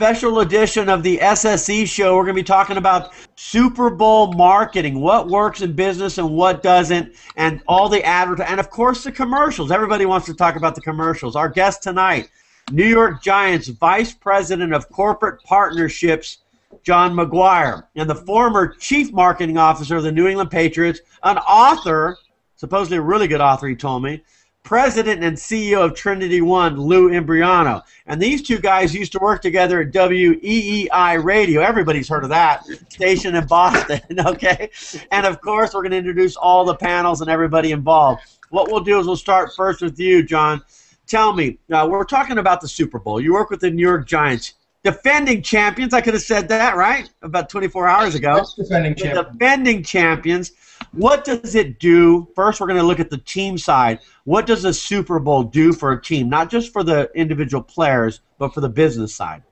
special edition of the SSE show. We're going to be talking about Super Bowl marketing, what works in business and what doesn't, and all the advertising, and of course the commercials. Everybody wants to talk about the commercials. Our guest tonight, New York Giants Vice President of Corporate Partnerships, John McGuire, and the former Chief Marketing Officer of the New England Patriots, an author, supposedly a really good author, he told me president and CEO of Trinity One, Lou Imbriano. And these two guys used to work together at WEEI Radio. Everybody's heard of that station in Boston, okay? And of course, we're going to introduce all the panels and everybody involved. What we'll do is we'll start first with you, John. Tell me, uh, we're talking about the Super Bowl. You work with the New York Giants. Defending champions, I could have said that, right? About 24 hours ago. defending champions. Defending champions. What does it do? First, we're going to look at the team side. What does a Super Bowl do for a team, not just for the individual players, but for the business side?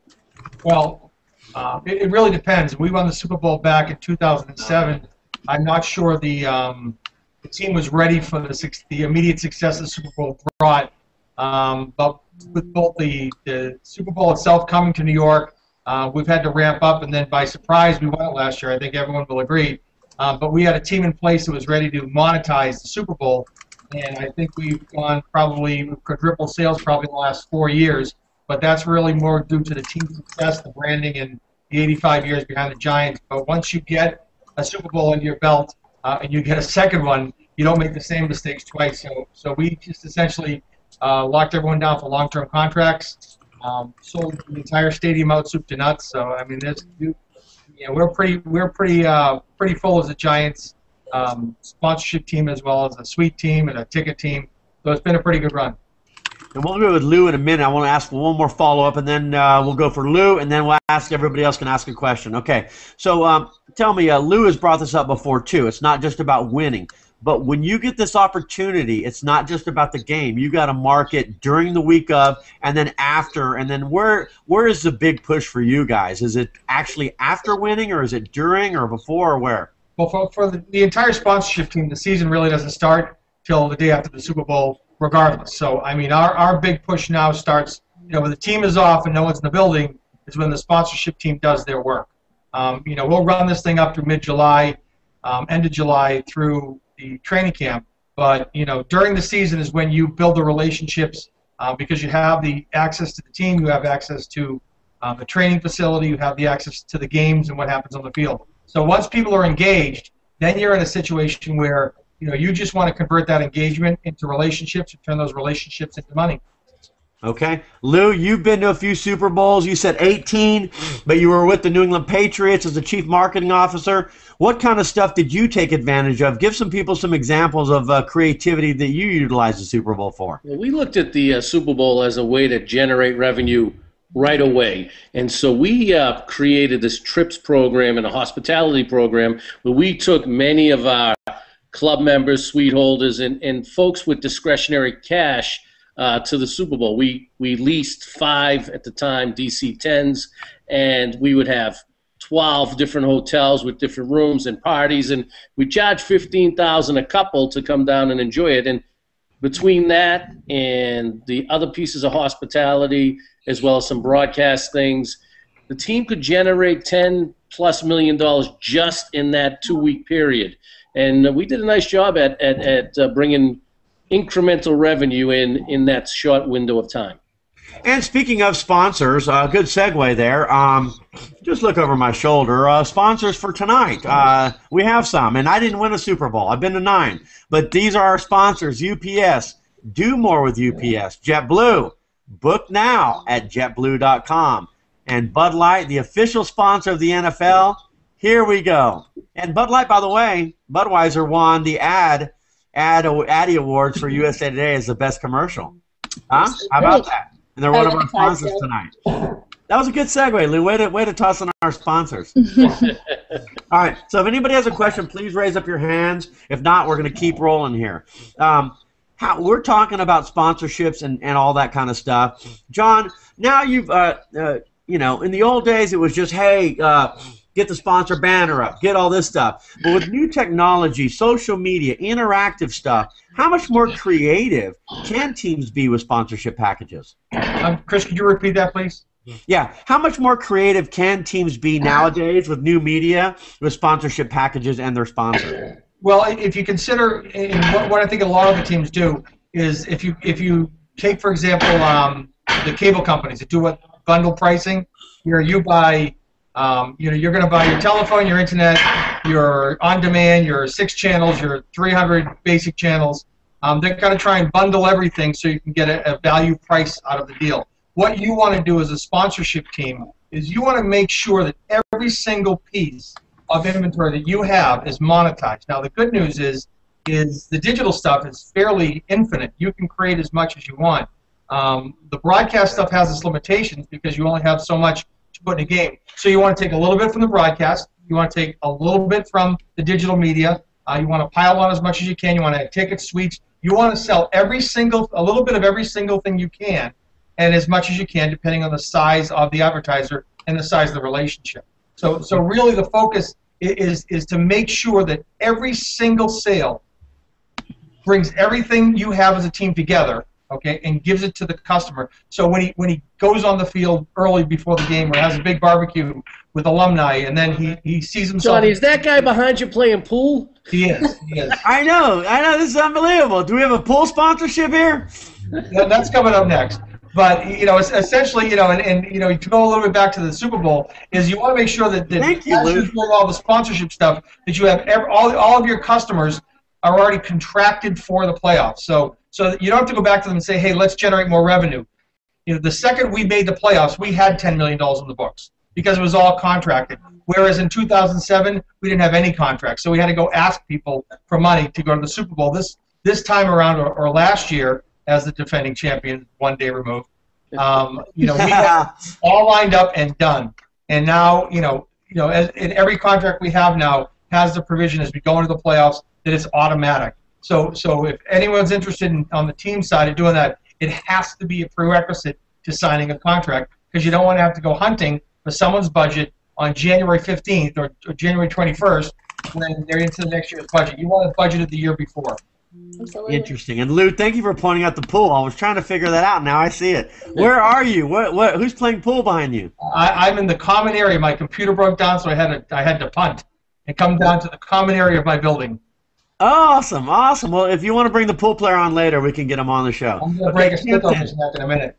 Well, uh, it, it, really depends. We won the Super Bowl back in 2007. I'm not sure the um, the team was ready for the, the immediate success the Super Bowl brought. Um, but with both the, the Super Bowl itself coming to New York, uh, we've had to ramp up, and then by surprise, we won it last year. I think everyone will agree. Uh, but we had a team in place that was ready to monetize the Super Bowl, and I think we've gone probably quadruple sales probably in the last four years. But that's really more due to the team success, the branding, and the 85 years behind the Giants. But once you get a Super Bowl under your belt uh, and you get a second one, you don't make the same mistakes twice. So, so we just essentially uh, locked everyone down for long-term contracts, um, sold the entire stadium out soup to nuts. So I mean, there's yeah, we're pretty we're pretty uh, pretty full as a Giants um, sponsorship team as well as a suite team and a ticket team. So it's been a pretty good run. And we'll go with Lou in a minute. I want to ask one more follow up, and then uh, we'll go for Lou, and then we'll ask everybody else can ask a question. Okay. So um, tell me, uh, Lou has brought this up before too. It's not just about winning. But when you get this opportunity, it's not just about the game. You got to market during the week of, and then after, and then where where is the big push for you guys? Is it actually after winning, or is it during, or before, or where? Well, for, for the, the entire sponsorship team, the season really doesn't start till the day after the Super Bowl, regardless. So, I mean, our, our big push now starts, you know, when the team is off and no one's in the building, is when the sponsorship team does their work. Um, you know, we'll run this thing up through mid-July, um, end of July through the training camp. But you know, during the season is when you build the relationships uh, because you have the access to the team, you have access to uh, the training facility, you have the access to the games and what happens on the field. So once people are engaged, then you're in a situation where you know you just want to convert that engagement into relationships and turn those relationships into money. Okay. Lou, you've been to a few Super Bowls. You said 18, but you were with the New England Patriots as the chief marketing officer. What kind of stuff did you take advantage of? Give some people some examples of uh, creativity that you utilized the Super Bowl for. Well, we looked at the uh, Super Bowl as a way to generate revenue right away. And so we uh, created this trips program and a hospitality program where we took many of our club members, suite holders, and, and folks with discretionary cash uh, to the Super Bowl. We we leased five at the time DC 10s, and we would have 12 different hotels with different rooms and parties, and we charged 15000 a couple to come down and enjoy it. And between that and the other pieces of hospitality, as well as some broadcast things, the team could generate 10 plus million dollars just in that two week period. And we did a nice job at, at, at uh, bringing incremental revenue in in that short window of time. And speaking of sponsors, a uh, good segue there. Um, just look over my shoulder. Uh, sponsors for tonight. Uh, we have some, and I didn't win a Super Bowl. I've been to nine, but these are our sponsors. UPS. Do more with UPS. JetBlue. Book now at JetBlue.com. And Bud Light, the official sponsor of the NFL. Here we go. And Bud Light, by the way, Budweiser won the ad ad Addy Awards for USA Today as the best commercial. Huh? How about that? And they're one of our sponsors tonight. That was a good segue, Lou. Way to, way to toss in our sponsors. all right. So if anybody has a question, please raise up your hands. If not, we're going to keep rolling here. Um, how, we're talking about sponsorships and, and all that kind of stuff. John, now you've, uh, uh, you know, in the old days it was just, hey, uh, get the sponsor banner up, get all this stuff. But with new technology, social media, interactive stuff, how much more creative can teams be with sponsorship packages? Um, Chris, could you repeat that, please? Yeah. How much more creative can teams be nowadays with new media, with sponsorship packages and their sponsors? Well, if you consider, what, what I think a lot of the teams do is if you if you take for example um, the cable companies that do what bundle pricing, where you buy, um, you know, you're going to buy your telephone, your internet, your on-demand, your six channels, your 300 basic channels. Um, they're going to try and bundle everything so you can get a, a value price out of the deal. What you want to do as a sponsorship team is you want to make sure that every single piece of inventory that you have is monetized. Now the good news is is the digital stuff is fairly infinite. You can create as much as you want. Um, the broadcast stuff has its limitations because you only have so much to put in a game. So you want to take a little bit from the broadcast. You want to take a little bit from the digital media. Uh, you want to pile on as much as you can. You want to have tickets, suites. You want to sell every single, a little bit of every single thing you can, and as much as you can, depending on the size of the advertiser and the size of the relationship. So, so really, the focus is is to make sure that every single sale brings everything you have as a team together, okay, and gives it to the customer. So when he when he goes on the field early before the game or has a big barbecue with alumni, and then he, he sees himself. Johnny, is that guy behind you playing pool? He is. He is. I know. I know. This is unbelievable. Do we have a pool sponsorship here? Yeah, that's coming up next. But you know, essentially, you know, and, and you know, to go a little bit back to the Super Bowl, is you want to make sure that, that Thank you, as Lou. doing all the sponsorship stuff, that you have every, all all of your customers are already contracted for the playoffs. So so you don't have to go back to them and say, hey, let's generate more revenue. You know, the second we made the playoffs, we had ten million dollars in the books because it was all contracted. Whereas in 2007, we didn't have any contracts, so we had to go ask people for money to go to the Super Bowl. This this time around, or, or last year, as the defending champion, one day removed. Um, you know, we had all lined up and done. And now, you know, you know, as, in every contract we have now has the provision as we go into the playoffs that it's automatic. So, so if anyone's interested in, on the team side of doing that, it has to be a prerequisite to signing a contract because you don't want to have to go hunting for someone's budget on January 15th or, or January 21st when they're into the next year's budget. You want it budgeted the year before. Absolutely. Interesting. And Lou, thank you for pointing out the pool. I was trying to figure that out. Now I see it. Where are you? What? What? Who's playing pool behind you? I, I'm in the common area. My computer broke down, so I had to I had to punt and come down to the common area of my building. Awesome, awesome. Well, if you want to bring the pool player on later, we can get him on the show. I'm gonna break a stick on this neck in a minute.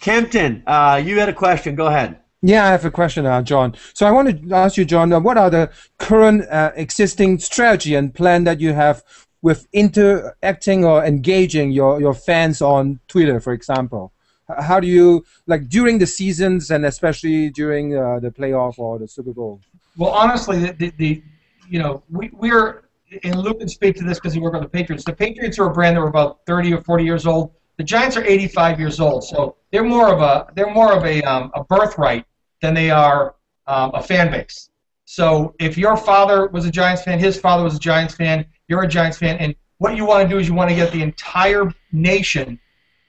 Kempton, uh, you had a question. Go ahead. Yeah, I have a question, uh, John. So I want to ask you, John, uh, what are the current uh, existing strategy and plan that you have with interacting or engaging your, your fans on Twitter, for example? How do you like during the seasons and especially during uh, the playoff or the Super Bowl? Well, honestly, the, the, the you know we we're and Lou can speak to this because he worked on the Patriots. The Patriots are a brand that were about 30 or 40 years old. The Giants are 85 years old, so they're more of a they're more of a um, a birthright than they are um, a fan base. So if your father was a Giants fan, his father was a Giants fan, you're a Giants fan, and what you want to do is you want to get the entire nation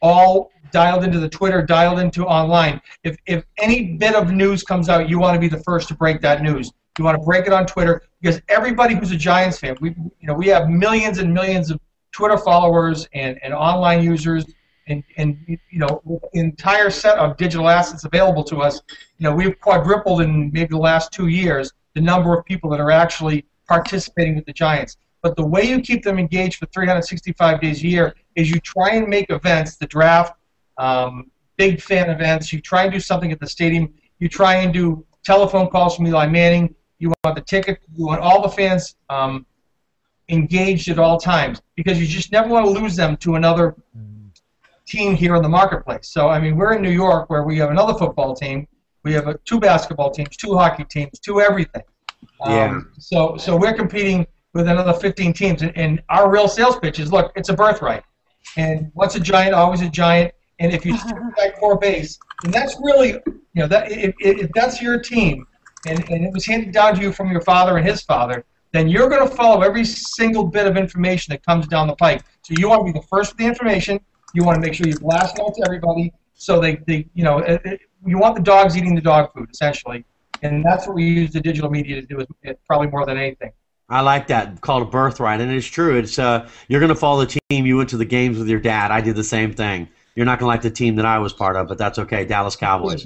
all dialed into the Twitter, dialed into online. If if any bit of news comes out, you want to be the first to break that news. You want to break it on Twitter because everybody who's a Giants fan, we you know we have millions and millions of Twitter followers and, and online users and, and you know entire set of digital assets available to us. You know we've quadrupled in maybe the last two years the number of people that are actually participating with the Giants. But the way you keep them engaged for 365 days a year is you try and make events, the draft, um, big fan events. You try and do something at the stadium. You try and do telephone calls from Eli Manning. You want the ticket. You want all the fans um, engaged at all times because you just never want to lose them to another team here in the marketplace. So I mean, we're in New York where we have another football team. We have uh, two basketball teams, two hockey teams, two everything. Yeah. Um, so so we're competing with another 15 teams, and, and our real sales pitch is look, it's a birthright, and once a giant, always a giant. And if you stick with that core base, and that's really, you know, that if, if if that's your team, and, and it was handed down to you from your father and his father, then you're going to follow every single bit of information that comes down the pike. So you want to be the first with the information. You want to make sure you blast it out to everybody, so they, they you know, it, it, you want the dogs eating the dog food essentially, and that's what we use the digital media to do, is, it, probably more than anything. I like that called a birthright, and it's true. It's uh, you're going to follow the team. You went to the games with your dad. I did the same thing. You're not going to like the team that I was part of, but that's okay. Dallas Cowboys.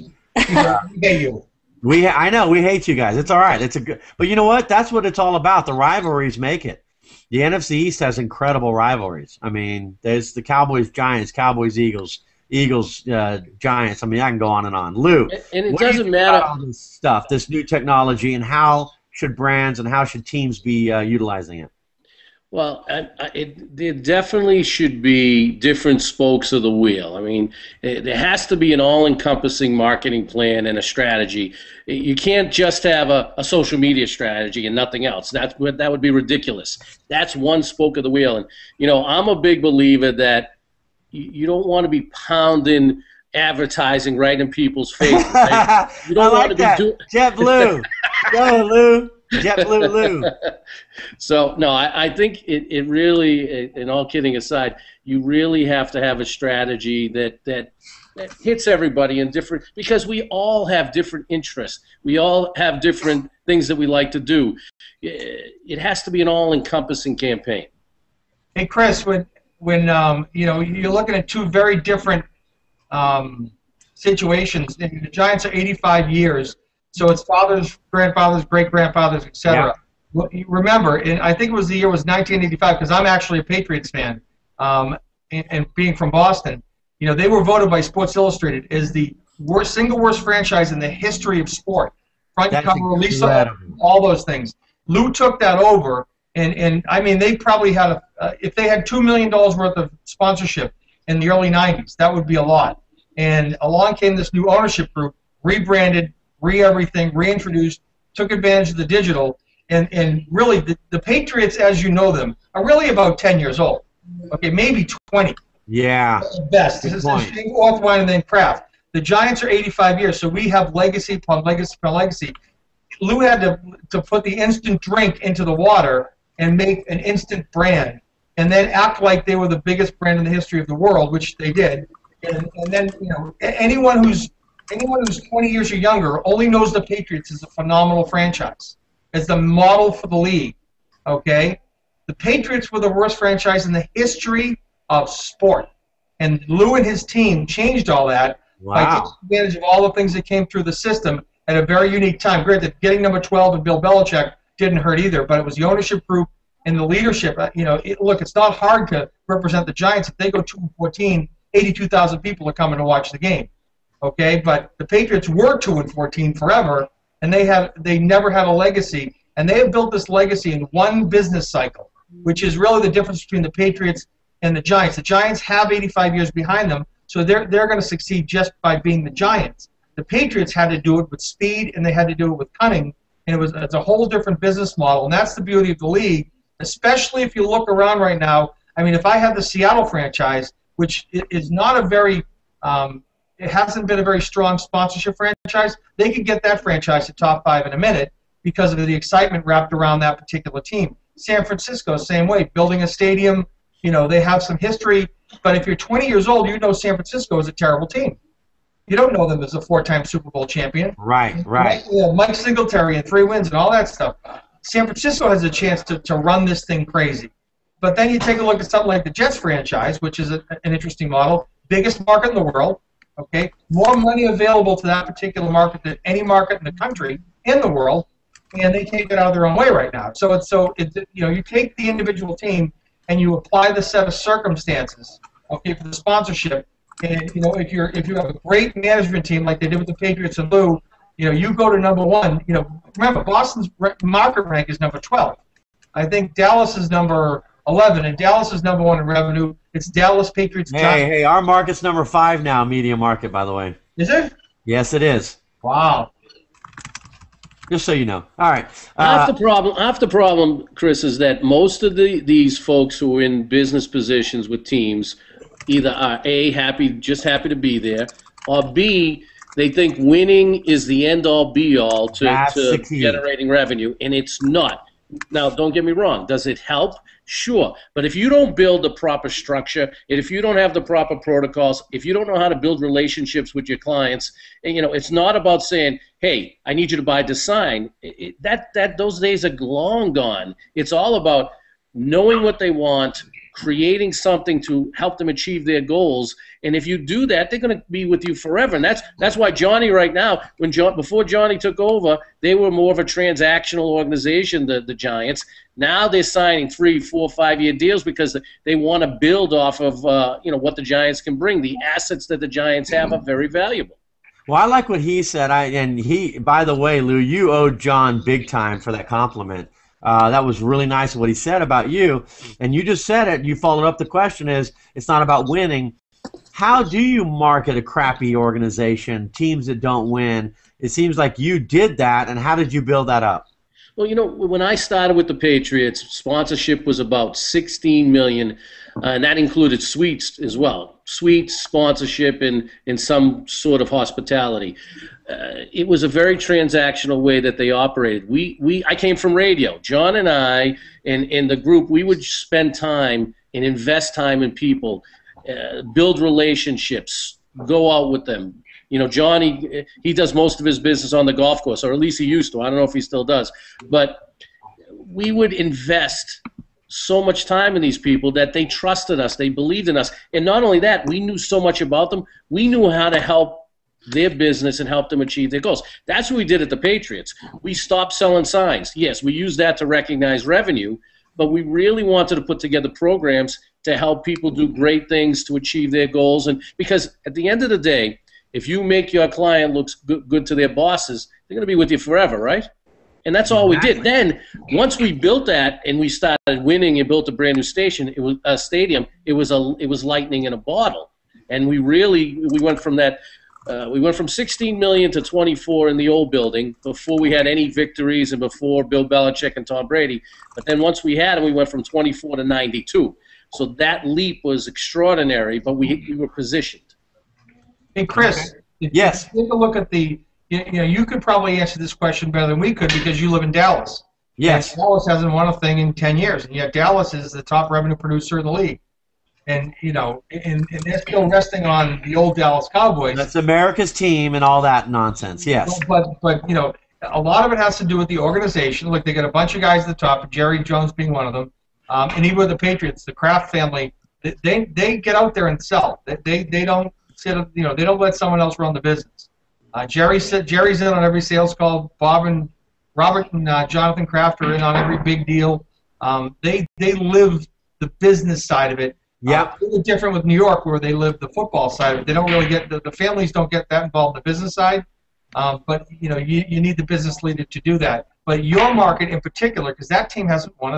hate you. We, I know, we hate you guys. It's all right. It's a good, but you know what? That's what it's all about. The rivalries make it. The NFC East has incredible rivalries. I mean, there's the Cowboys, Giants, Cowboys, Eagles, Eagles, uh, Giants. I mean, I can go on and on. Lou, And- and it do doesn't think matter- about all this stuff, this new technology, and how should brands and how should teams be uh, utilizing it? Well, I, I, it, there definitely should be different spokes of the wheel. I mean, eh, there has to be an all-encompassing marketing plan and a strategy. You can't just have a, a social media strategy and nothing else. That's that would be ridiculous. That's one spoke of the wheel. And you know, I'm a big believer that you, don't want to be pounding advertising right in people's faces. right? You don't I want like to be that. do- JetBlue. Go, Lou. JetBlue, Lou. So no, I, I think it, it really, and all kidding aside, you really have to have a strategy that that that hits everybody in different because we all have different interests. We all have different things that we like to do. It it has to be an all-encompassing campaign. Hey, Chris, when when um, you know you're looking at two very different um, situations. and The Giants are 85 years, so it's fathers, grandfathers, great grandfathers, etc. You remember, and I think it was the year was 1985 because I'm actually a Patriots fan, um, and, and being from Boston, you know they were voted by Sports Illustrated as the worst, single worst franchise in the history of sport. Front That's cover, Lisa, all those things. Lou took that over, and and I mean they probably had a uh, if they had two million dollars worth of sponsorship in the early '90s, that would be a lot. And along came this new ownership group, rebranded, re everything, reintroduced, took advantage of the digital, and and really the, the Patriots, as you know them, are really about 10 years old. Okay, maybe 20 Yeah. best. This is Orthwein and then Kraft. The Giants are 85 years, so we have legacy upon legacy upon legacy. Lou had to to put the instant drink into the water and make an instant brand, and then act like they were the biggest brand in the history of the world, which they did. And, and then you know anyone who's anyone who's 20 years or younger only knows the Patriots as a phenomenal franchise. as the model for the league. Okay, the Patriots were the worst franchise in the history of sport, and Lou and his team changed all that by taking advantage of all the things that came through the system at a very unique time. Granted, getting number 12 and Bill Belichick didn't hurt either, but it was the ownership group and the leadership. Uh, You know, it, look, it's not hard to represent the Giants. If they go 2 and 14, 82,000 people are coming to watch the game. Okay, but the Patriots were 2 and 14 forever, and they have they never had a legacy, and they have built this legacy in one business cycle, which is really the difference between the Patriots and the Giants. The Giants have 85 years behind them, so they're they're going to succeed just by being the Giants. The Patriots had to do it with speed and they had to do it with cunning, and it was it's a whole different business model, and that's the beauty of the league. Especially if you look around right now. I mean, if I had the Seattle franchise, which is not a very um, it hasn't been a very strong sponsorship franchise, they could get that franchise to top five in a minute because of the excitement wrapped around that particular team. San Francisco, same way, building a stadium. You know, they have some history, but if you're 20 years old, you know San Francisco is a terrible team. You don't know them as a four-time Super Bowl champion. Right, right. Mike, Mike Singletary and three wins and all that stuff. San Francisco has a chance to, to run this thing crazy. But then you take a look at something like the Jets franchise, which is a, an interesting model. Biggest market in the world, okay? More money available to that particular market than any market in the country, in the world, and they take it out of their own way right now. So it's so it, you know you take the individual team and you apply the set of circumstances, okay, for the sponsorship. And you know if you're if you have a great management team like they did with the Patriots and Lou, you know you go to number one. You know remember Boston's market rank is number 12. I think Dallas is number 11, and Dallas is number one in revenue. It's Dallas Patriots. Hey, Giants. hey, our market's number five now, media market, by the way. Is it? Yes, it is. Wow. Just so you know. All right. half Uh, the problem, half the problem, Chris, is that most of the these folks who are in business positions with teams either are a happy, just happy to be there, or b they think winning is the end all be all to, to generating revenue, and it's not. Now, don't get me wrong. Does it help? Sure. But if you don't build the proper structure, if you don't have the proper protocols, if you don't know how to build relationships with your clients, and, you know, it's not about saying, "Hey, I need you to buy this sign." It, it- that that those days are long gone. It's all about knowing what they want, creating something to help them achieve their goals. And if you do that, they're going to be with you forever. And that's that's why Johnny right now, when John before Johnny took over, they were more of a transactional organization, the the Giants. Now they're signing three, four, five year deals because they want to build off of uh, you know what the Giants can bring. The assets that the Giants have are very valuable. Well, I like what he said. I and he, by the way, Lou, you owe John big time for that compliment. Uh, that was really nice what he said about you, and you just said it. You followed up. The question is, it's not about winning. How do you market a crappy organization, teams that don't win? It seems like you did that, and how did you build that up? Well, you know, when I started with the Patriots, sponsorship was about 16 million, uh, and that included suites as well, suites, sponsorship, and and some sort of hospitality. Uh, it was a very transactional way that they operated. We we I came from radio. John and I and in the group, we would spend time and invest time in people, uh, build relationships, go out with them, you know, Johnny, he does most of his business on the golf course, or at least he used to. I don't know if he still does. But we would invest so much time in these people that they trusted us, they believed in us. And not only that, we knew so much about them, we knew how to help their business and help them achieve their goals. That's what we did at the Patriots. We stopped selling signs. Yes, we used that to recognize revenue, but we really wanted to put together programs to help people do great things to achieve their goals. And because at the end of the day, if you make your client look good, to their bosses, they're going to be with you forever, right? And that's all we did. Then, once we built that and we started winning and built a brand new station, it was a stadium. It was a it was lightning in a bottle, and we really we went from that. Uh, we went from 16 million to 24 in the old building before we had any victories and before Bill Belichick and Tom Brady. But then once we had them, we went from 24 to 92. So that leap was extraordinary, but we, we were positioned. Hey, Chris. Yes. Take a look at the. You know, you could probably answer this question better than we could because you live in Dallas. Yes. And Dallas hasn't won a thing in 10 years, and yet Dallas is the top revenue producer in the league. And you know, and, and they're still resting on the old Dallas Cowboys. That's America's team and all that nonsense. Yes. But but you know, a lot of it has to do with the organization. Look, they got a bunch of guys at the top, Jerry Jones being one of them, um, and even with the Patriots, the Kraft family, they they get out there and sell. They they, they don't sit, you know, they don't let someone else run the business. Uh, Jerry said Jerry's in on every sales call. Bob and Robert and uh, Jonathan Kraft are in on every big deal. Um, they they live the business side of it. Yeah. Uh, a little different with New York, where they live the football side. They don't really get the, the families don't get that involved in the business side. Um, but you know, you, you need the business leader to do that. But your market in particular, because that team hasn't won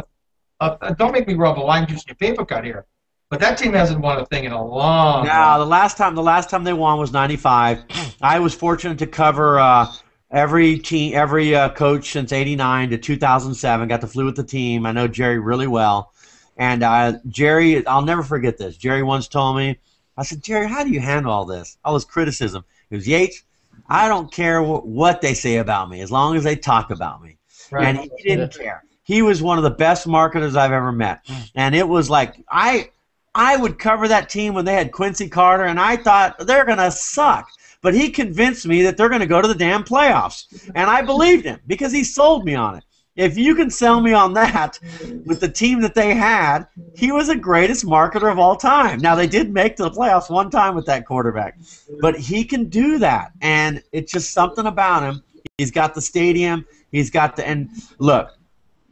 a, a, don't make me rub a lime juice in your paper cut here. But that team hasn't won a thing in a long. No, the last time the last time they won was '95. I was fortunate to cover uh, every team, every uh, coach since '89 to 2007. Got to flew with the team. I know Jerry really well, and uh, Jerry, I'll never forget this. Jerry once told me, I said, Jerry, how do you handle all this, all this criticism? He was Yates. I don't care what they say about me as long as they talk about me. Right. And he didn't care. He was one of the best marketers I've ever met, and it was like I I would cover that team when they had Quincy Carter, and I thought they're going to suck. But he convinced me that they're going to go to the damn playoffs. And I believed him because he sold me on it. If you can sell me on that with the team that they had, he was the greatest marketer of all time. Now, they did make the playoffs one time with that quarterback, but he can do that. And it's just something about him. He's got the stadium. He's got the. And look,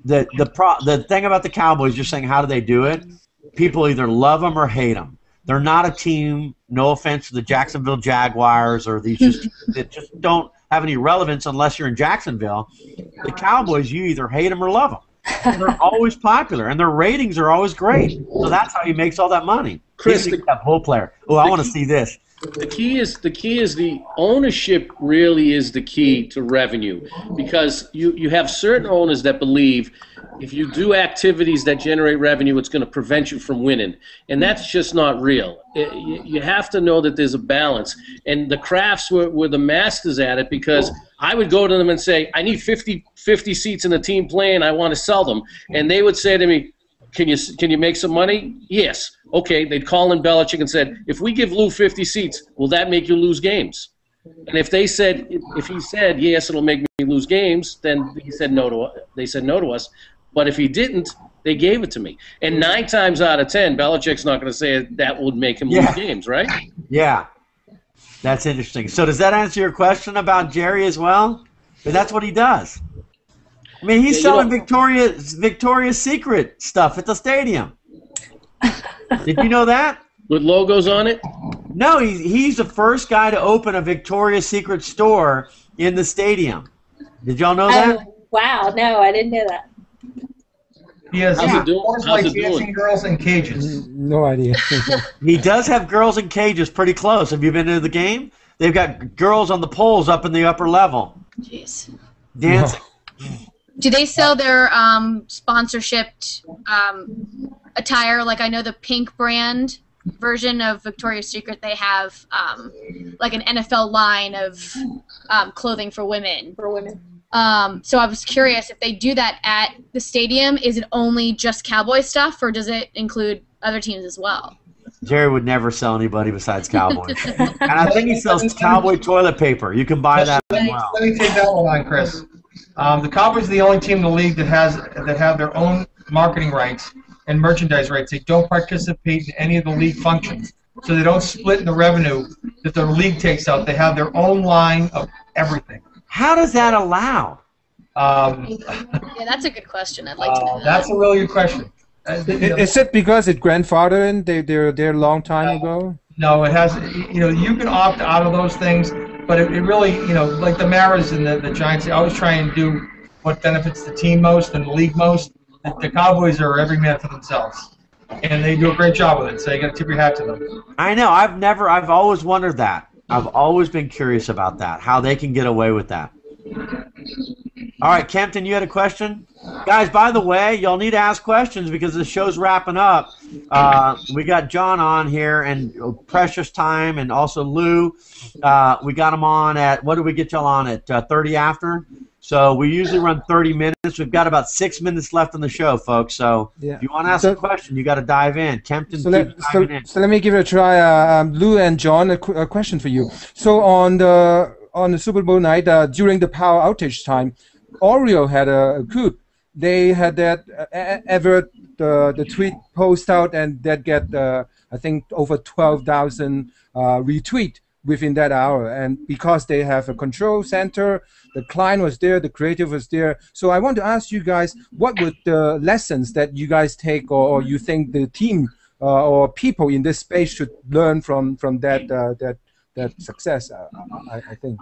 the, the, pro, the thing about the Cowboys, you're saying, how do they do it? people either love them or hate them. They're not a team. No offense to the Jacksonville Jaguars or these just that just don't have any relevance unless you're in Jacksonville. The Cowboys, you either hate them or love them. they're always popular, and their ratings are always great. So that's how he makes all that money. Chris, the whole player. Oh, I want to see this. The key is the key is the ownership really is the key to revenue because you, you have certain owners that believe if you do activities that generate revenue, it's going to prevent you from winning, and that's just not real. It, you, you have to know that there's a balance, and the Krafts were, were the masters at it because I would go to them and say, I need 50, 50 seats in the team playing, I want to sell them, and they would say to me, can you can you make some money? Yes. Okay. They'd call in Belichick and said, if we give Lou 50 seats, will that make you lose games? And if they said, if he said yes, it'll make me lose games, then he said no to. They said no to us. But if he didn't, They gave it to me. And nine times out of ten, Belichick's not going to say that would make him Yeah. lose games, right? Yeah. That's interesting. So does that answer your question about Jerry as well? 'Cause that's what he does. I mean, he's Yeah, selling know- Victoria's Victoria's Secret stuff at the stadium. Did you know that? With logos on it. No, he's he's the first guy to open a Victoria's Secret store in the stadium. Did y'all know oh, that? Oh, wow. No, I didn't know that. He has How's yeah, it doing? horse How's like it doing? dancing girls in cages. No idea. He does have girls in cages pretty close. Have you been to the game? They've got girls on the poles up in the upper level Jeez. dancing. Do they sell their um, sponsorship um, attire? Like I know the Pink brand version of Victoria's Secret, they have um, like an NFL line of um, clothing for women. For women. Um, so I was curious if they do that at the stadium. Is it only just Cowboy stuff, or does it include other teams as well? Jerry would never sell anybody besides Cowboys. and I think he sells Cowboy toilet paper. You can buy that as well. Let me take that one on, Chris. Um, the Cowboys are the only team in the league that has that have their own marketing rights and merchandise rights. They don't participate in any of the league functions, so they don't split in the revenue that the league takes out. They have their own line of everything. How does that allow? Um, Yeah, that's a good question. I'd like to know uh, that. that's a really good question. Uh, Is it because it grandfathered they they're there a long time ago? No, it has. You know, you can opt out of those things, but it, it really, you know, like the Maras and the, the Giants, they always try and do what benefits the team most and the league most. The, the Cowboys are every man for themselves, and they do a great job with it. So you got to tip your hat to them. I know. I've never. I've always wondered that. I've always been curious about that. How they can get away with that. All right, Kempton, you had a question, guys. By the way, y'all need to ask questions because the show's wrapping up. Uh, we got John on here and uh, Precious Time, and also Lou. Uh, we got them on at what do we get y'all on at uh, 30 after? So we usually run 30 minutes. We've got about six minutes left on the show, folks. So Yeah. if you want to ask So- a question, you got to dive in. Kempton, So let, so, so let me give it a try. Uh, um, Lou and John, a, qu- a question for you. So on the on the Super Bowl night, uh, during the power outage time, Oreo had a, a coup. They had that uh, e- ever the the tweet post out, and that get uh, I think over twelve thousand uh, retweet within that hour. And because they have a control center, the client was there, the creative was there. So I want to ask you guys, what would the lessons that you guys take, or, or you think the team uh, or people in this space should learn from from that uh, that that success? Uh, I, I think.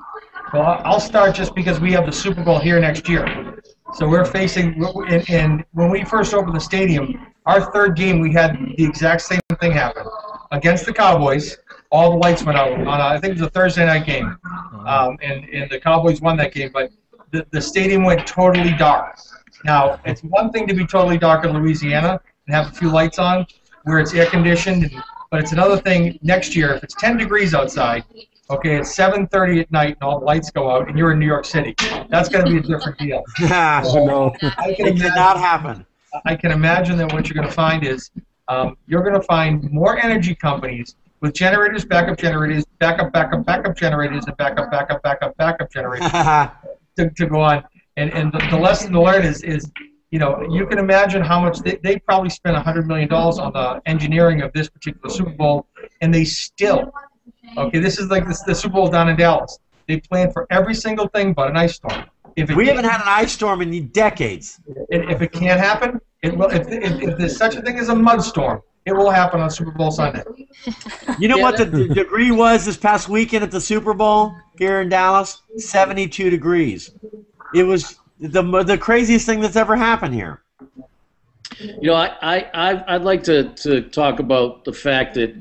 Well, I'll start just because we have the Super Bowl here next year. So we're facing, and, and when we first opened the stadium, our third game, we had the exact same thing happen. Against the Cowboys, all the lights went out on, a, I think it was a Thursday night game. Um, and, and the Cowboys won that game, but the, the stadium went totally dark. Now, it's one thing to be totally dark in Louisiana and have a few lights on where it's air conditioned, and, but it's another thing next year if it's 10 degrees outside Okay, it's 7:30 at night and all the lights go out, and you're in New York City. That's going to be a different deal. Oh no. I can it did imagine, not happen. I can imagine that what you're going to find is um, you're going to find more energy companies with generators, backup generators, backup, backup, backup generators, and backup, backup, backup, backup generators to, to go on. And and the, the lesson to learn is is you know you can imagine how much they, they probably spent hundred million dollars on the engineering of this particular Super Bowl, and they still okay. This is like this, the Super Bowl down in Dallas. They planned for every single thing but an ice storm. If we haven't had an ice storm in decades. if if it can't happen, it will. If, if, if there's such a thing as a mud storm, it will happen on Super Bowl Sunday. You know Yeah, what the d- degree was this past weekend at the Super Bowl here in Dallas? 72 degrees. It was the the craziest thing that's ever happened here. You know, I, I, I'd like to, to talk about the fact that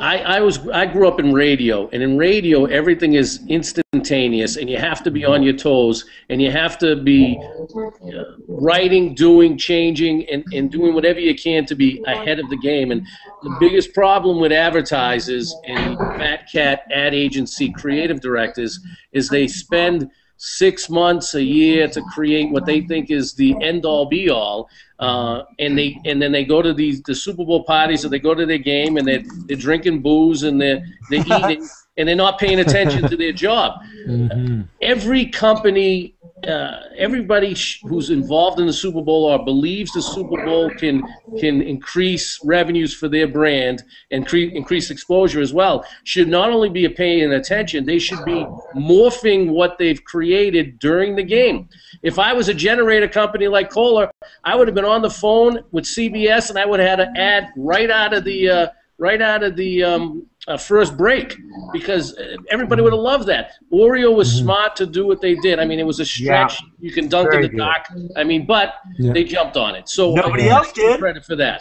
I, I was I grew up in radio, and in radio everything is instantaneous, and you have to be on your toes, and you have to be uh, writing, doing, changing, and, and doing whatever you can to be ahead of the game. And the biggest problem with advertisers and fat cat ad agency creative directors is they spend six months a year to create what they think is the end all be all. Uh, and they and then they go to these the Super Bowl parties or they go to their game and they're they're drinking booze and they're they're eating and they're not paying attention to their job. Mhm. Every company uh, everybody who's involved in the Super Bowl or believes the Super Bowl can can increase revenues for their brand and cre- increase exposure as well should not only be paying attention, they should be morphing what they've created during the game. If I was a generator company like Kohler, I would have been on the phone with CBS and I would have had an ad right out of the uh, right out of the um, uh, first break because uh, everybody would have loved that. Oreo was smart to do what they did. I mean, it was a stretch. You can dunk Very in the good. dark. I mean, but Yeah. they jumped on it. So Nobody I- else did. Credit for that.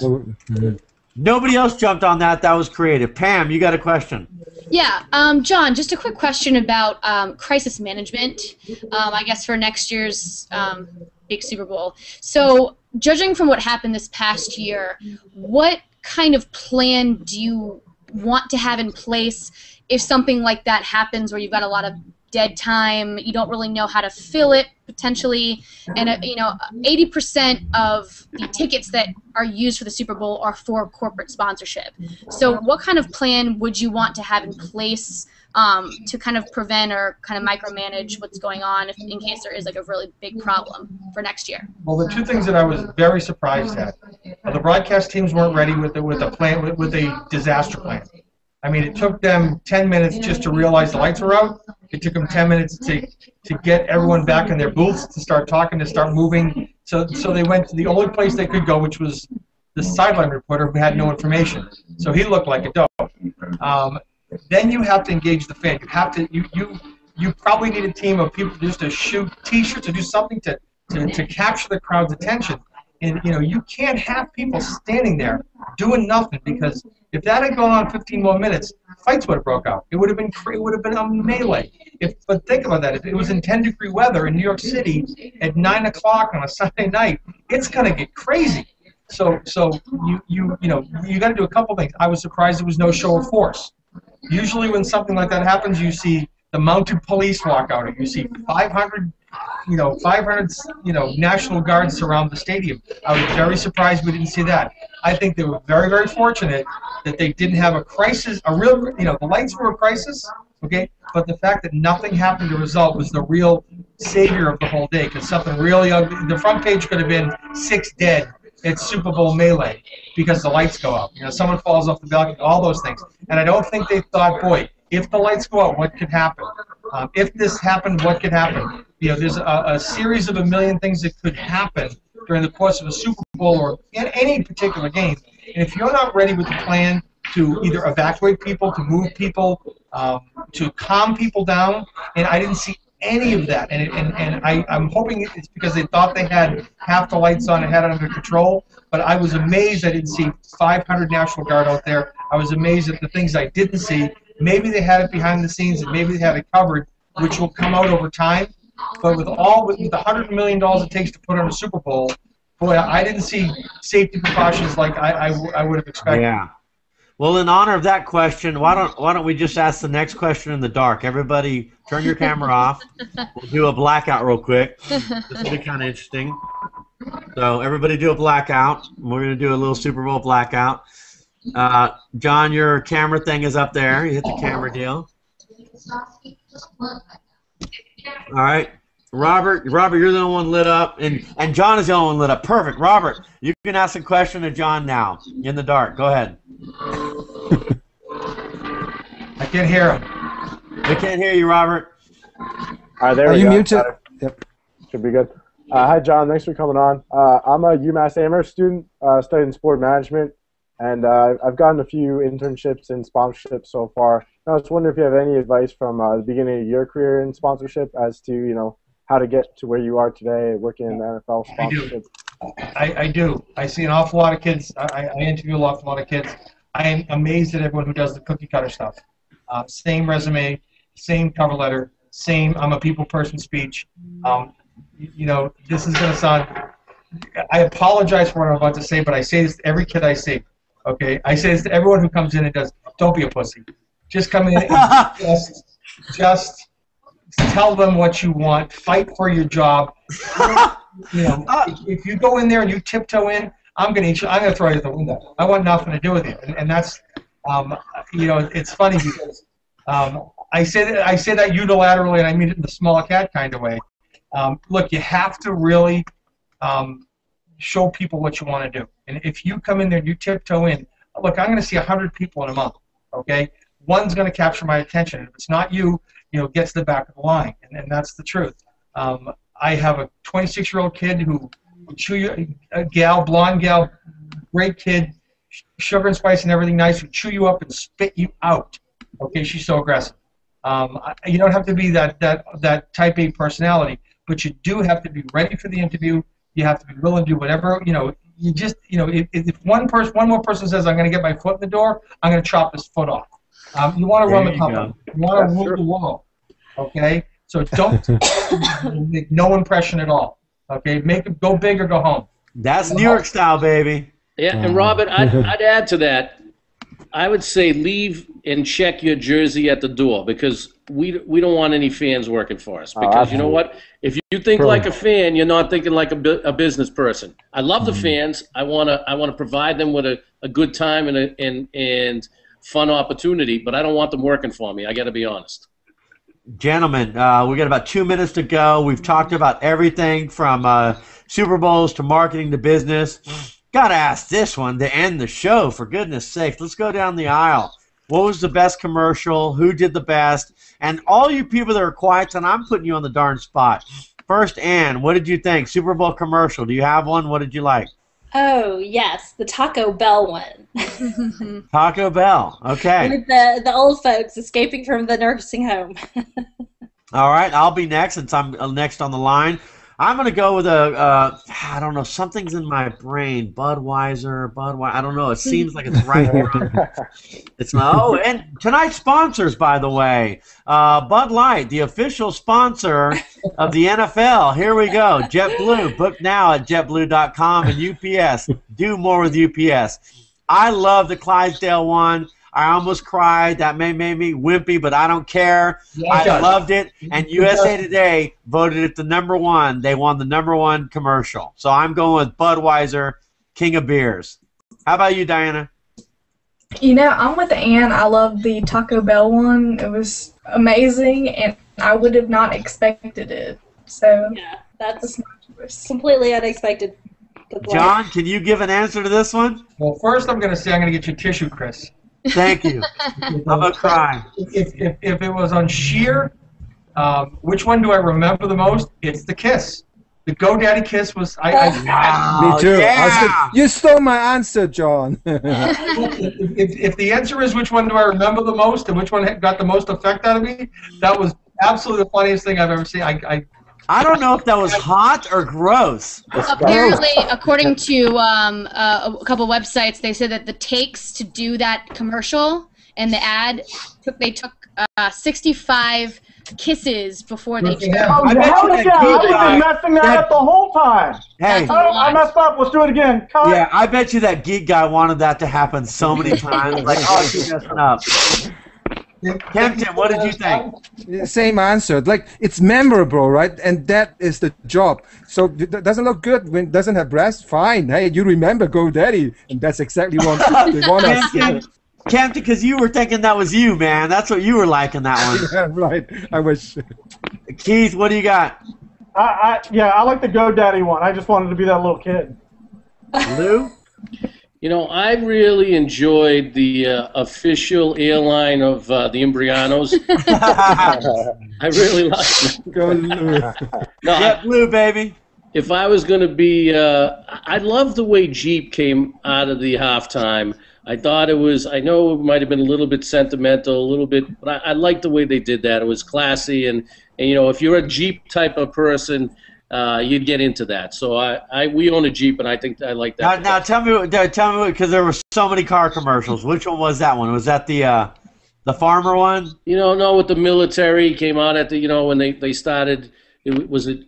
Nobody else jumped on that. That was creative. Pam, you got a question? Yeah, um, John, just a quick question about um, crisis management. Um, I guess for next year's um, big Super Bowl. So, judging from what happened this past year, what kind of plan do you want to have in place if something like that happens, where you've got a lot of dead time, you don't really know how to fill it potentially, and uh, you know, 80% of the tickets that are used for the Super Bowl are for corporate sponsorship. So, what kind of plan would you want to have in place um, to kind of prevent or kind of micromanage what's going on if, in case there is like a really big problem for next year? Well, the two things that I was very surprised at, the broadcast teams weren't ready with the, with a plan with, with a disaster plan. I mean, it took them 10 minutes just to realize the lights were out. It took them 10 minutes to to get everyone back in their booths to start talking, to start moving. So so they went to the only place they could go, which was the sideline reporter who had no information. So he looked like a dope. Um, then you have to engage the fan. You have to you you you probably need a team of people just to shoot T-shirts or do something to, to, to capture the crowd's attention. And you know you can't have people standing there doing nothing because if that had gone on 15 more minutes, fights would have broke out. It would have been it would have been a melee. If but think about that. If it was in 10 degree weather in New York City at nine o'clock on a Sunday night, it's gonna get crazy. So so you you you know you got to do a couple things. I was surprised there was no show of force. Usually when something like that happens, you see the mounted police walk out, or you see 500, you know, 500, you know, National Guards surround the stadium. I was very surprised we didn't see that. I think they were very, very fortunate that they didn't have a crisis, a real, you know, the lights were a crisis, okay, but the fact that nothing happened to result was the real savior of the whole day, because something really ugly, the front page could have been six dead at Super Bowl melee because the lights go out. You know, someone falls off the balcony, all those things. And I don't think they thought, boy, if the lights go out, what could happen? Um, if this happened, what could happen? You know, there's a, a series of a million things that could happen during the course of a Super Bowl or in any particular game. And if you're not ready with a plan to either evacuate people, to move people, um, to calm people down, and I didn't see any of that. And, and, and I, I'm hoping it's because they thought they had half the lights on and had it under control. But I was amazed I didn't see 500 National Guard out there. I was amazed at the things I didn't see. Maybe they had it behind the scenes and maybe they had it covered, which will come out over time. But with all with the hundred million dollars it takes to put on a Super Bowl, boy, I didn't see safety precautions like I, I, I would have expected. Yeah. Well, in honor of that question, why don't why don't we just ask the next question in the dark? Everybody, turn your camera off. We'll do a blackout real quick. This will be kind of interesting. So everybody, do a blackout. We're gonna do a little Super Bowl blackout. Uh, John, your camera thing is up there. You hit the camera deal. All right. Robert, Robert, you're the only one lit up, and and John is the only one lit up. Perfect, Robert. You can ask a question to John now in the dark. Go ahead. I can't hear him. I can't hear you, Robert. All right, there Are we you go. muted? Yep. Should be good. Uh, hi, John. Thanks for coming on. Uh, I'm a UMass Amherst student uh, studying sport management, and uh, I've gotten a few internships and sponsorships so far. I was wondering if you have any advice from uh, the beginning of your career in sponsorship as to you know how to get to where you are today, working in the NFL I do. sponsorship. I, I do. I see an awful lot of kids. I, I interview an awful lot of kids. I am amazed at everyone who does the cookie cutter stuff. Uh, same resume, same cover letter, same I'm a people person speech. Um, you, you know, this is going to sound. I apologize for what I'm about to say, but I say this to every kid I see. Okay, I say this to everyone who comes in and does. Don't be a pussy. Just come in and just, just tell them what you want. Fight for your job. You know, if, if you go in there and you tiptoe in, I'm gonna eat you. I'm gonna throw you out the window. I want nothing to do with you. And, and that's, um, you know, it's funny because um, I say that I say that unilaterally, and I mean it in the small cat kind of way. Um, look, you have to really um, show people what you want to do. And if you come in there and you tiptoe in, look, I'm going to see 100 people in a month, okay? One's going to capture my attention. If it's not you, you know, get to the back of the line, and, and that's the truth. Um, I have a 26-year-old kid who chew you, a gal, blonde gal, great kid, sugar and spice and everything nice, would chew you up and spit you out. Okay, she's so aggressive. Um, you don't have to be that, that, that type A personality, but you do have to be ready for the interview. You have to be willing to do whatever, you know, you just, you know, if, if one person, one more person says, I'm going to get my foot in the door, I'm going to chop his foot off. Um, you want to run the you company. You want That's to rule true. the world. Okay? So don't make no impression at all. Okay? Make it go big or go home. That's New York style, baby. Yeah, and Robert, I'd, I'd add to that. I would say leave and check your jersey at the door because we we don't want any fans working for us. Oh, Because you know what? If you think True. like a fan, you're not thinking like a, bu- a business person. I love the fans. I wanna I wanna provide them with a, a good time and a, and and fun opportunity, but I don't want them working for me. I got to be honest. Gentlemen, uh, we got about two minutes to go. We've talked about everything from uh, Super Bowls to marketing to business. Got to ask this one to end the show, for goodness sake. Let's go down the aisle. What was the best commercial? Who did the best? And all you people that are quiet, and I'm putting you on the darn spot. First, Ann, what did you think? Super Bowl commercial. Do you have one? What did you like? Oh yes, the Taco Bell one Taco Bell. Okay. with the the old folks escaping from the nursing home. All right, I'll be next since I'm uh, next on the line. I'm gonna go with a uh, I don't know something's in my brain. Budweiser, Budweiser. I don't know. It seems like it's right here. It's not. Oh, and tonight's sponsors, by the way, uh, Bud Light, the official sponsor of the NFL. Here we go. JetBlue. Book now at JetBlue.com and UPS. Do more with UPS. I love the Clydesdale one. I almost cried. That may made me wimpy, but I don't care. I does. loved it, and USA Today voted it the number one. They won the number one commercial. So I'm going with Budweiser, King of Beers. How about you, Diana? You know, I'm with Ann. I love the Taco Bell one. It was amazing, and I would have not expected it. So yeah, that's that's my completely unexpected. John, can you give an answer to this one? Well, first I'm going to say I'm going to get you tissue, Chris. Thank you. I'm gonna cry. If, if, if it was on sheer, um, which one do I remember the most? It's the kiss. The GoDaddy kiss was I. I Wow, Me too. I yeah. said, you stole my answer, John. if, if, if the answer is which one do I remember the most and which one got the most effect out of me, that was absolutely the funniest thing I've ever seen. I, I I don't know if that was hot or gross. Apparently, according to um, uh, a couple websites, they said that the takes to do that commercial and the ad took they took uh, 65 kisses before they. Good for him. Oh, I bet hell you yeah, I've been messing that, that- up the whole time. Hey, That's- Oh, I messed up. Let's do it again. Cut. yeah, I bet you that geek guy wanted that to happen so many times. Like, oh, she's messing up. Kempton, what did you think? Same answer. Like it's memorable, right? And that is the job. So it doesn't look good when it doesn't have breasts. Fine. Hey, you remember GoDaddy, and that's exactly what they want us. Kempton, Kempton, because you were thinking that was you, man. That's what you were liking that one. Yeah, right. I wish. Keith, what do you got? I, I, yeah, I like the GoDaddy one. I just wanted to be that little kid. Lou? You know, I really enjoyed the uh, official airline of uh, the Embrianos. I really liked it. Go, Lou. No, I- Jet blue, baby. if I was going to be, uh, I I love the way Jeep came out of the halftime. I thought it was, I know it might have been a little bit sentimental, a little bit, but I, I liked the way they did that. It was classy, and, and you know, if you're a Jeep type of person, uh, you'd get into that. So I, I, we own a Jeep, and I think I like that. now tell me, what- tell me, because there were so many car commercials. Which one was that one? Was that the uh, the farmer one? You know, no, with the military came out at the, you know, when they, they started, it was it,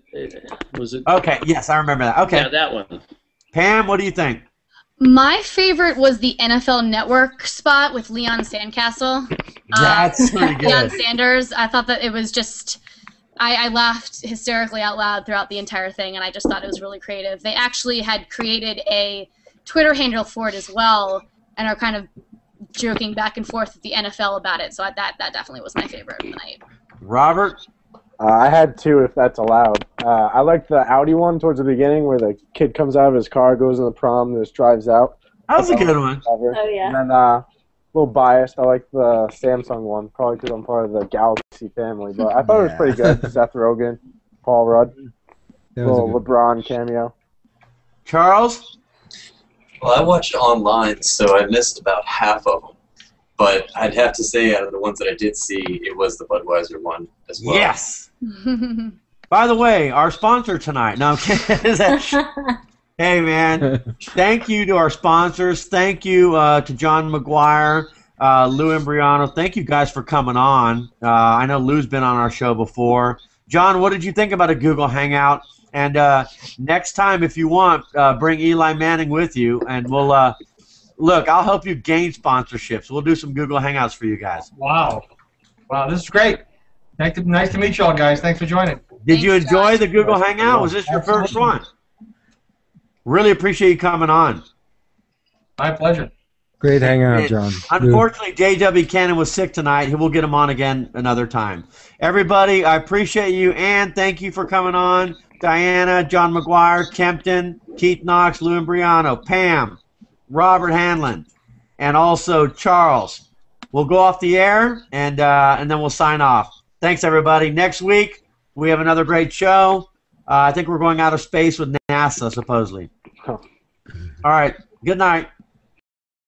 was it, Okay, yes, I remember that. Okay, yeah, that one. Pam, what do you think? My favorite was the NFL Network spot with Leon Sandcastle. Uh, That's pretty Deion good. Sanders. I thought that it was just. I, I laughed hysterically out loud throughout the entire thing, and I just thought it was really creative. They actually had created a Twitter handle for it as well, and are kind of joking back and forth with the NFL about it. So I, that that definitely was my favorite of the night. Robert? Uh, I had two, if that's allowed. Uh, I like the Audi one towards the beginning where the kid comes out of his car, goes in the prom, and just drives out. That was a good one. Oh, yeah. And then, uh, a little biased, I like the Samsung one, probably because I'm part of the Galaxy family. But I thought it was pretty good. Seth Rogen, Paul Rudd, That a little good- LeBron cameo. Charles? Well, I watched online, so I missed about half of them. But I'd have to say, out of the ones that I did see, it was the Budweiser one as well. Yes. By the way, our sponsor tonight. No, I'm kidding. Is that- hey, man. Thank you to our sponsors. Thank you uh, to John McGuire, uh, Lou Embriano. Thank you guys for coming on. Uh, I know Lou's been on our show before. John, what did you think about a Google Hangout? And uh, next time, if you want, uh, bring Eli Manning with you, and we'll uh, look. I'll help you gain sponsorships. We'll do some Google Hangouts for you guys. Wow. Wow, this is great. Nice to, nice to meet y'all, guys. Thanks for joining. Did you enjoy John. the Google Hangout? Was this your first one? Really appreciate you coming on. My pleasure. Great hangout, John. Unfortunately, J.W. Cannon was sick tonight. We'll get him on again another time. Everybody, I appreciate you. and thank you for coming on. Diana, John McGuire, Kempton, Keith Knox, Lou Embriano, Pam, Robert Hanlon, and also Charles. We'll go off the air and uh, and then we'll sign off. Thanks, everybody. Next week we have another great show. Uh, I think we're going out of space with NASA, supposedly. All right. Good night.